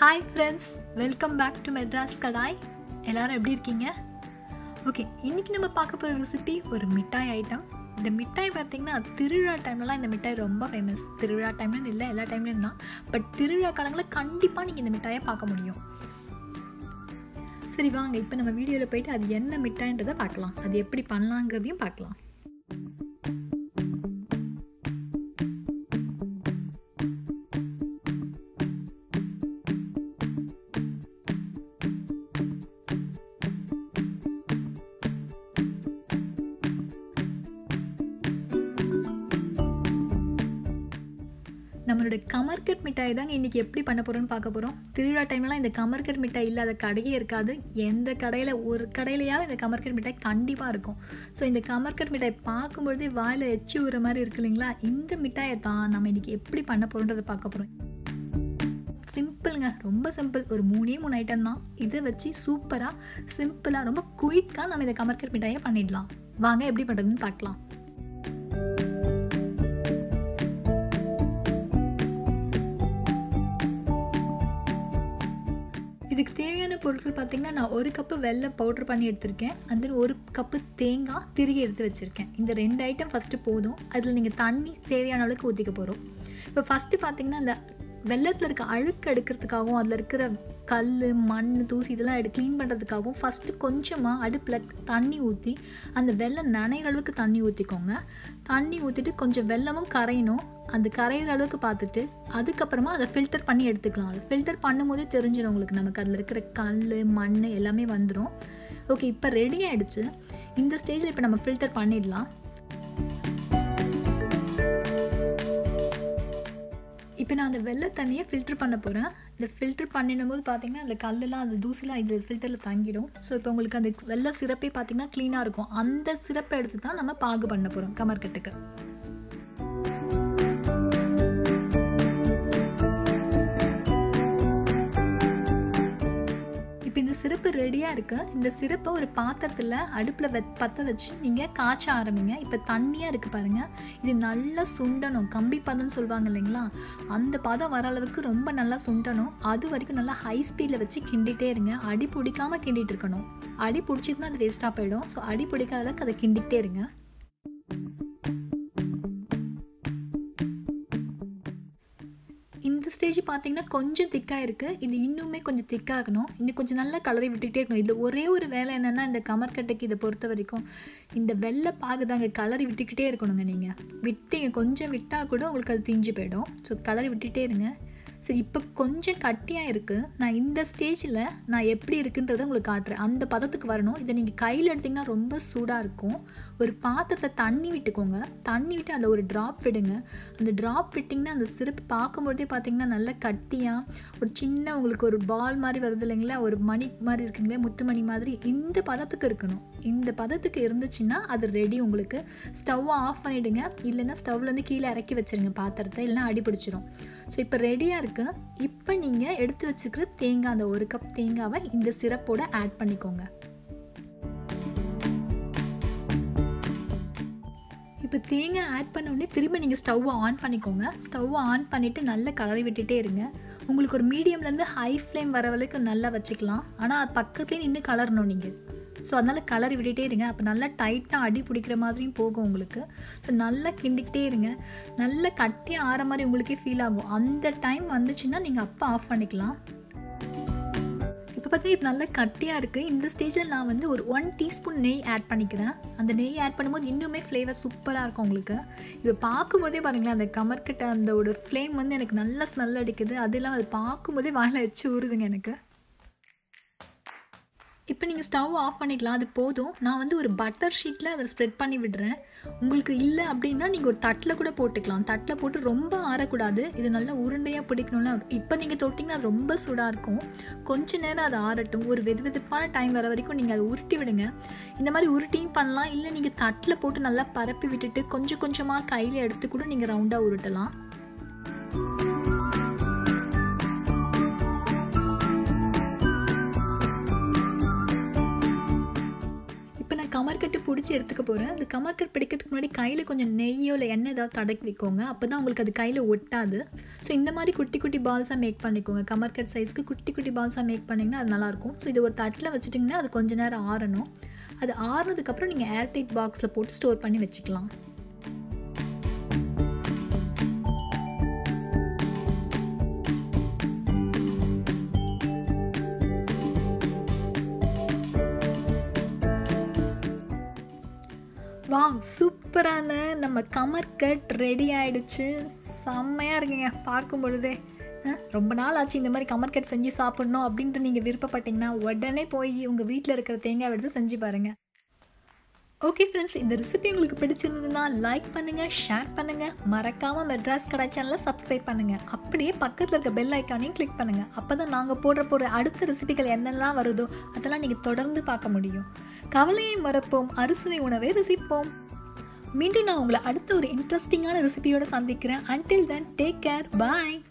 Hi friends welcome back to Madras Kadai எல்லாரும் எப்படி இருக்கீங்க? ஓகே இன்றைக்கி நம்ம பார்க்க போகிற ரெசிபி ஒரு மிட்டாய் ஐட்டம் இந்த மிட்டாய் பார்த்தீங்கன்னா திருவிழா டைம்லலாம் இந்த மிட்டாய் ரொம்ப ஃபேமஸ் திருவிழா டைம்லன்னு இல்லை எல்லா டைம்லையும் தான். பட் திருவிழா காலங்களில் கண்டிப்பாக நீங்கள் இந்த மிட்டாயை பார்க்க முடியும். சரி வாங்க. இப்போ நம்ம வீடியோவில் போயிட்டு அது என்ன மிட்டாய்ன்றதை பார்க்கலாம். அது எப்படி பண்ணலாங்கிறதையும் பார்க்கலாம். நம்மளோட கமர்கட் மிட்டாய் தாங்க இன்றைக்கி எப்படி பண்ண போகிறோன்னு பார்க்க போகிறோம் திருவிழா டைம்லாம் இந்த கமர்கட் மிட்டாய் இல்லாத கடையே இருக்காது. எந்த கடையில் ஒரு கடையிலையாவது இந்த கமர்கட் மிட்டாய் கண்டிப்பாக இருக்கும். ஸோ இந்த கமர்கட் மிட்டாய் பார்க்கும்பொழுதே வாயில் எச்சி விடுற மாதிரி இருக்கு இல்லைங்களா? இந்த மிட்டாயை தான் நம்ம இன்றைக்கி எப்படி பண்ண போகிறோன்றதை பார்க்க போகிறோம் சிம்பிளுங்க ரொம்ப சிம்பிள் ஒரு மூணே மூணு ஐட்டம் தான். இதை வச்சு சூப்பராக சிம்பிளாக ரொம்ப குயிக்காக நம்ம இந்த கமர்கட் மிட்டாயை பண்ணிடலாம். வாங்க எப்படி பண்ணுறதுன்னு பார்க்கலாம். அதுக்கு தேவையான பொருட்கள் பார்த்திங்கன்னா நான் ஒரு கப்பு வெள்ளை பவுட்ரு பண்ணி எடுத்திருக்கேன். அந்த ஒரு கப்பு தேங்காய் திருகி எடுத்து வச்சுருக்கேன். இந்த ரெண்டு ஐட்டம் ஃபஸ்ட்டு போதும். அதில் நீங்கள் தண்ணி தேவையான அளவுக்கு ஊற்றிக்க போகிறோம் இப்போ ஃபஸ்ட்டு பார்த்திங்கன்னா அந்த வெள்ளத்தில் இருக்க அழுக்கு எடுக்கிறதுக்காகவும் அதில் இருக்கிற கல் மண் தூசி இதெல்லாம் எடு க்ளீன் பண்ணுறதுக்காகவும் ஃபஸ்ட்டு கொஞ்சமாக அடுப்பில் தண்ணி ஊற்றி அந்த வெள்ளம் நனைகிற அளவுக்கு தண்ணி ஊற்றிக்கோங்க தண்ணி ஊற்றிட்டு கொஞ்சம் வெள்ளமும் கரையணும். அந்த கரையிற அளவுக்கு பார்த்துட்டு அதுக்கப்புறமா அதை ஃபில்டர் பண்ணி எடுத்துக்கலாம். அதை ஃபில்டர் பண்ணும்போதே தெரிஞ்சிடும் உங்களுக்கு. நமக்கு அதில் இருக்கிற கல் மண் எல்லாமே வந்துடும் ஓகே இப்போ ரெடி ஆகிடுச்சு இந்த ஸ்டேஜில் இப்போ நம்ம ஃபில்டர் பண்ணிடலாம். இப்போ நான் அந்த வெள்ளை தண்ணியை ஃபில்டர் பண்ண போகிறேன் இந்த ஃபில்டர் பண்ணிடும் போது பார்த்தீங்கன்னா அந்த கல்லெல்லாம் அந்த தூசிலாம் இது ஃபில்டரில் தங்கிடும் ஸோ இப்போ உங்களுக்கு அந்த வெள்ளை சிறப்பே பார்த்தீங்கன்னா க்ளீனாக இருக்கும். அந்த சிறப்பை எடுத்து தான் நம்ம பாகு பண்ண போகிறோம் கமர்கட்டுக்கு இப்போ இந்த சிறப்பு ரெடியாக இருக்குது இந்த சிறப்பை ஒரு பாத்திரத்தில் அடுப்பில் வெ பற்ற வச்சு நீங்கள் காய்ச்ச ஆரம்பிங்க. இப்போ தண்ணியாக இருக்குது பாருங்கள் இது நல்லா சுண்டணும். கம்பி பதம்னு சொல்லுவாங்க இல்லைங்களா? அந்த பதம் வர அளவுக்கு ரொம்ப நல்லா சுண்டணும். அது வரைக்கும் நல்லா ஹை ஸ்பீடில் வச்சு கிண்டிகிட்டே இருங்க. அடி பிடிக்காமல் கிண்டிகிட்டு இருக்கணும். அடி பிடிச்சிதுன்னா அது வேஸ்ட்டாக போயிடும். ஸோ அடி பிடிக்காத அளவுக்கு அதை கிண்டிகிட்டே இருங்க. இந்த ஸ்டேஜ் பார்த்தீங்கன்னா கொஞ்சம் திக்காக இருக்குது இது இன்னுமே கொஞ்சம் திக்காகணும் இன்னும் கொஞ்சம் நல்லா கலரி விட்டுக்கிட்டே இருக்கணும். இதில் ஒரே ஒரு வேலை என்னென்னா இந்த கமர்கட்டைக்கு இதை பொறுத்த வரைக்கும் இந்த வெள்ளை பாகு தாங்க கலரி விட்டுக்கிட்டே இருக்கணுங்க நீங்கள் விட்டீங்க கொஞ்சம் விட்டால் கூட உங்களுக்கு அது தீஞ்சு போயிடும். ஸோ கலரி விட்டுகிட்டே இருங்க. சரி இப்போ கொஞ்சம் கட்டியாக இருக்குது நான் இந்த ஸ்டேஜில் நான் எப்படி இருக்குன்றதை உங்களுக்கு காட்டுறேன். அந்த பதத்துக்கு வரணும். இதை நீங்கள் கையில் எடுத்திங்கன்னா ரொம்ப சூடாக இருக்கும். ஒரு பாத்திரத்தை தண்ணி விட்டுக்கோங்க. தண்ணி விட்டு அதில் ஒரு ட்ராப் விடுங்க. அந்த ட்ராப் விட்டிங்கன்னா அந்த சிறப்பு பார்க்கும்பொழுதே பார்த்தீங்கன்னா நல்லா கட்டியாக ஒரு சின்ன உங்களுக்கு ஒரு பால் மாதிரி வருது இல்லைங்களா? ஒரு மணி மாதிரி இருக்குங்களே முத்து மணி மாதிரி. இந்த பதத்துக்கு இருக்கணும். இந்த பதத்துக்கு இருந்துச்சுன்னா அது ரெடி உங்களுக்கு. ஸ்டவ்வை ஆஃப் பண்ணிவிடுங்க இல்லைன்னா ஸ்டவ்லேருந்து கீழே இறக்கி வச்சுருங்க பாத்திரத்தை. இல்லைன்னா அடி பிடிச்சிரும் ஸோ இப்போ ரெடியாக இருக்குது இப்போ நீங்கள் எடுத்து வச்சுக்கிற தேங்காய் அந்த ஒரு கப் தேங்காவை இந்த சிரப்போடு ஆட் பண்ணிக்கோங்க. இப்போ தேங்காய் ஆட் பண்ண உடனே திரும்ப நீங்கள் ஸ்டவ்வை ஆன் பண்ணிக்கோங்க. ஸ்டவ்வை ஆன் பண்ணிவிட்டு நல்லா கலரி விட்டுட்டே இருங்க. உங்களுக்கு ஒரு மீடியம்லேருந்து ஹை ஃப்ளேம் வர வரைக்கும் நல்லா வச்சுக்கலாம். ஆனால் அது பக்கத்துலேயும் நின்று கலரணும் நீங்கள் ஸோ அதனால் கலர் விட்டுட்டே இருங்க. அப்போ நல்லா டைட்டாக அடி பிடிக்கிற மாதிரியும் போகும் உங்களுக்கு. ஸோ நல்லா கிண்டிக்கிட்டே இருங்க. நல்லா கட்டி ஆற மாதிரி உங்களுக்கே ஃபீல் ஆகும். அந்த டைம் வந்துச்சுன்னா நீங்கள் அப்போ ஆஃப் பண்ணிக்கலாம். இப்போ பார்த்தீங்கன்னா இது நல்லா கட்டியாக இருக்குது இந்த ஸ்டேஜில் நான் வந்து ஒரு ஒன் டீஸ்பூன் நெய் ஆட் பண்ணிக்கிறேன். அந்த நெய் ஆட் பண்ணும்போது இன்னுமே ஃப்ளேவர் சூப்பராக இருக்கும் உங்களுக்கு. இதை பார்க்கும்போதே பாருங்களேன் அந்த கமர்கிட்ட அந்த ஒரு ஃப்ளேம் வந்து எனக்கு நல்லா ஸ்மெல் அடிக்குது. அதெல்லாம் அது பார்க்கும்போதே வாயில் வச்சு ஊறுதுங்க எனக்கு. இப்போ நீங்கள் ஸ்டவ் ஆஃப் பண்ணிக்கலாம் அது போதும். நான் வந்து ஒரு பட்டர் ஷீட்டில் அதை ஸ்ப்ரெட் பண்ணி விடுறேன். உங்களுக்கு இல்லை அப்படின்னா நீங்கள் ஒரு தட்டில் கூட போட்டுக்கலாம். தட்டில் போட்டு ரொம்ப ஆறக்கூடாது. இது நல்லா உருண்டையாக பிடிக்கணும்னா இப்போ நீங்கள் தொட்டிங்கன்னா அது ரொம்ப சூடாக இருக்கும். கொஞ்ச நேரம் அது ஆறட்டும். ஒரு வெது வெதுப்பான டைம் வர வரைக்கும் நீங்கள் அதை உருட்டி விடுங்க. இந்த மாதிரி உருட்டியும் பண்ணலாம். இல்லை நீங்கள் தட்டில் போட்டு நல்லா பரப்பி விட்டுட்டு கொஞ்சம் கொஞ்சமாக கையில் எடுத்து கூட நீங்கள் ரவுண்டாக உருட்டலாம். கமர்கட்டு பிடிச்சி எடுத்துக்க போகிறேன் அந்த கமர்கட் பிடிக்கிறதுக்கு முன்னாடி கையில் கொஞ்சம் நெய்யோ இல்லை எண்ணெய் ஏதாவது தடக்கி வைக்கோங்க. அப்போ தான் உங்களுக்கு அது கையில் ஒட்டாது. ஸோ இந்த மாதிரி குட்டி குட்டி பால்ஸாக மேக் பண்ணிக்கோங்க. கமர்கட் சைஸ்க்கு குட்டி குட்டி பால்ஸாக மேக் பண்ணிங்கன்னா அது நல்லாயிருக்கும். ஸோ இது ஒரு தட்டில் வச்சுட்டிங்கன்னா அது கொஞ்சம் நேரம் ஆறணும். அது ஆறுனதுக்கப்புறம் நீங்கள் ஏர்டைட் பாக்ஸில் போட்டு ஸ்டோர் பண்ணி வச்சுக்கலாம். வா சூப்பரான நம்ம கமர் கட் ரெடி ஆயிடுச்சு. செம்மையாக இருக்குங்க பார்க்கும் பொழுதே ரொம்ப நாள் ஆச்சு இந்த மாதிரி கமர் கட் செஞ்சு சாப்பிடணும் அப்படின்ட்டு நீங்கள் விருப்பப்பட்டீங்கன்னா உடனே போய் உங்கள் வீட்டில் இருக்கிற தேங்காய் எடுத்து செஞ்சு பாருங்கள் ஓகே ஃப்ரெண்ட்ஸ் இந்த ரெசிபி உங்களுக்கு பிடிச்சிருந்ததுன்னா லைக் பண்ணுங்கள் ஷேர் பண்ணுங்கள் மறக்காமல் மெட்ராஸ் கடை சேனலை சப்ஸ்கிரைப் பண்ணுங்கள் அப்படியே பக்கத்தில் இருக்க பெல் ஐக்கானையும் கிளிக் பண்ணுங்கள் அப்போ தான் நாங்கள் போடுற போகிற அடுத்த ரெசிபிகள் என்னெல்லாம் வருதோ அதெல்லாம் நீங்கள் தொடர்ந்து பார்க்க முடியும். கவலையை மறப்போம் அறுசுவை உணவை ருசிப்போம். மீண்டும் நான் உங்களை அடுத்த ஒரு இன்ட்ரெஸ்டிங்கான ரெசிபியோட சந்திக்கிறேன். Until then take care bye